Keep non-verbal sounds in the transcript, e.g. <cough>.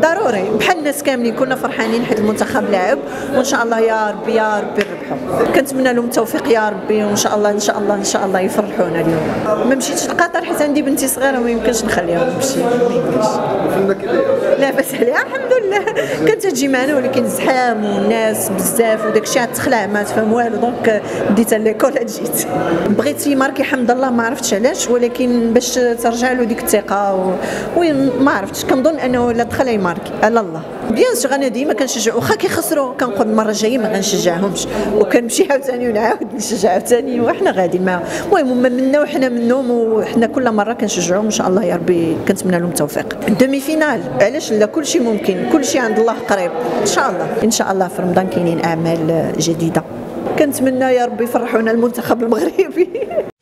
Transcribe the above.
ضروري. بحال الناس كاملين كنا فرحانين حيت المنتخب لعب. وإن شاء الله يا ربي يا ربي نربحوا كنتمنى لهم التوفيق يا ربي. وإن شاء الله إن شاء الله إن شاء الله يفرحونا اليوم. ما مشيتش لقطر حيت عندي بنتي صغيرة وما يمكنش نخليها. تمشي ما يمكنش لاباس عليها الحمد لله. كانت تجي معنا ولكن زحام والناس بزاف وداك الشيء تخلع ما تفهم والو. donc ديتها l'école جيت. بغيت marquer حمد الله ما عرفتش علاش ولكن باش ترجع له ديك الثقة و... ما عرفتش. كنظن أنه لا دخل ي marquer على الله. bien sûr أنا ديما كنشجع واخا كيخسروا كنقول المرة الجاية ما غنشجعهمش. وكنمشي عاوتاني ونعاود نشجع عاوتاني وحنا غاديين معاهم المهم هما منا وحنا منهم وحنا كل مرة كنشجعوهم إن شاء الله يا ربي كنتمنى لهم التوفيق. demi-finale علاش لا؟ كل شيء ممكن. كل شيء عند الله قريب. إن شاء الله. إن شاء الله في رمضان كاينين أعمال جديدة. كنتمنى يا ربي يفرحونا المنتخب المغربي. <laughs>